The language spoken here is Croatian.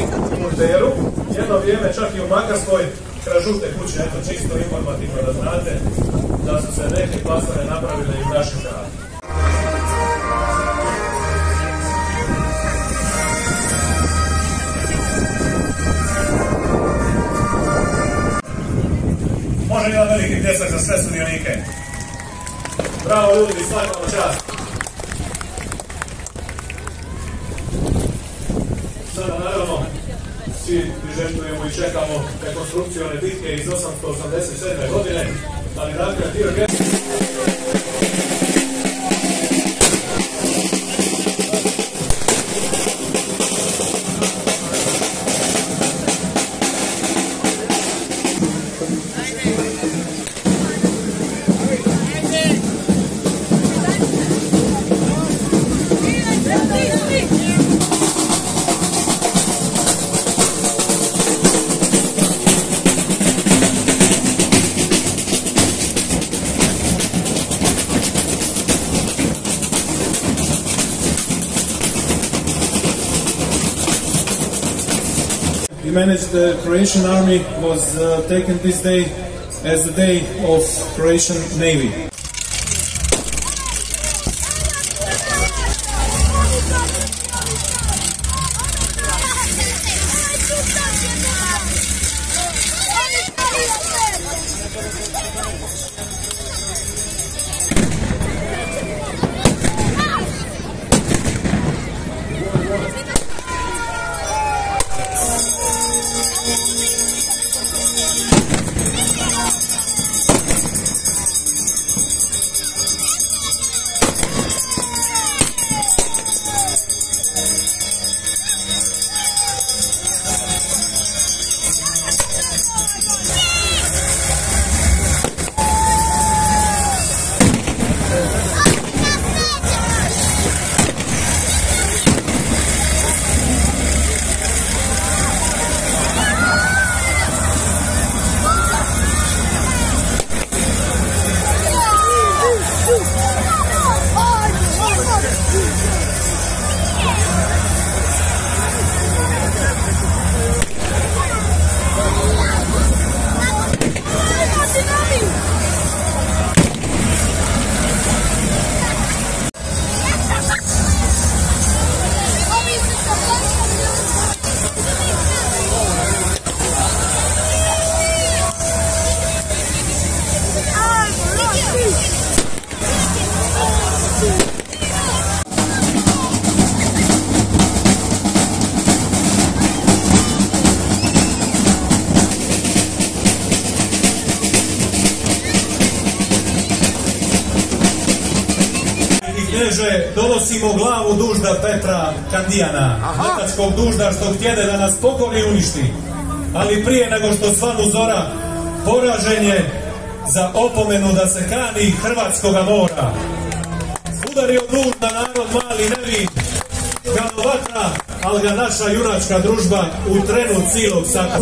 takvi u Deru, jedno vrijeme čak i u Makarskoj, kraj žute kuće, eto čisto informativno da znate da su se neke plasmane napravile i u našem gradu. Može jedan veliki pljesak za sve sudionike. Bravo ljudi, svakom čast! Svi priželjkujemo i čekamo rekonstrukciju one bitke iz 887. godine, ali dakle htio We managed the Croatian army was uh, taken this day as the day of Croatian Navy. Knježe, donosimo glavu dužda Petra Kandijana, letačkog dužda što htjede da nas pokori i uništi. Ali prije nego što svanu zora, poražen je za opomenu da se kani Hrvatskoga mora. Udario duž na narod mali nevin, kao vatra, ali ga naša junačka družba u trenu cilog sakra.